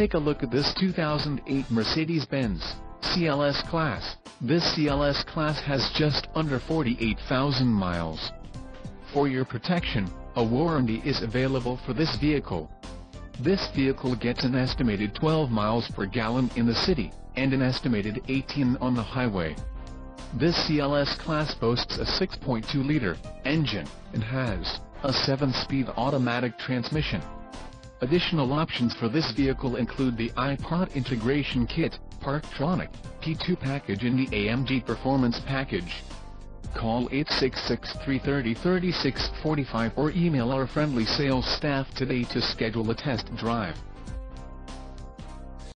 Take a look at this 2008 Mercedes-Benz CLS Class. This CLS Class has just under 48,000 miles. For your protection, a warranty is available for this vehicle. This vehicle gets an estimated 12 miles per gallon in the city, and an estimated 18 on the highway. This CLS class boasts a 6.2-liter engine, and has a 7-speed automatic transmission. Additional options for this vehicle include the iPod integration kit, Parktronic, P2 package and the AMG Performance package. Call 866-330-3645 or email our friendly sales staff today to schedule a test drive.